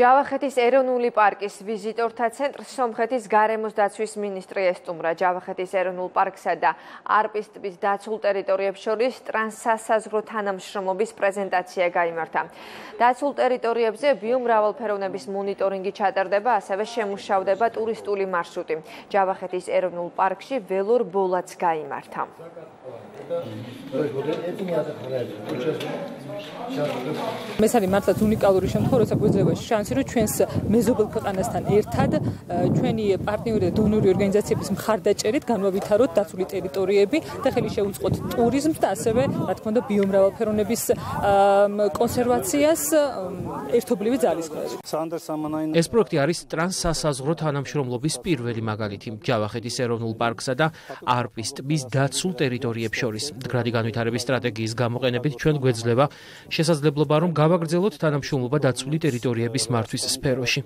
ჯავახეთის ეროვნული პარკის ვიზიტორთა ცენტრს სომხეთის გარემოს დაცვის მინისტრი ესტუმრა. ჯავახეთის ეროვნულ პარკსა და არპის ტბის დაცულ ტერიტორიებს შორის ტრანსსასაზღვრო თანამშრომლობის პრეზენტაცია გამართა. დაცულ ტერიტორიებზე ბიომრავალფეროვნების მონიტორინგი ჩატარდება, ასევე შემუშავდება ტურისტული მარშრუტი. ჯავახეთის ეროვნულ პარკში ველურ ბოლაც გამართა. ეს არის მართლაც უნიკალური შემთხვევა, როცა გვეძლება შანსი, რომ ჩვენს მეზობელ ქვეყანასთან ერთად ჩვენი პარტნიორი და დონორი ორგანიზაციების მხარდაჭერით განვავითაროთ დაცული ტერიტორიები და ხელი შეუწყოთ ტურიზმს და ასევე, რა თქმა უნდა, ბიომრავალფეროვნების კონსერვაციას ერთობლივი ძალისხმევით. ეს პროექტი არის ტრანსსასაზღვრო თანამშრომლობის პირველი მაგალითი ჯავახეთის ეროვნულ პარკსა და არპის ტბის დაცულ ტერიტორიებს შორის. მდგრადი განვითარების სტრატეგიის გამოყენებით ჩვენ გვეძლება შესაძლებლობა რომ გავაგრძელოთ თანამშრომლობა დაცული ტერიტორიების მართვის სფეროში.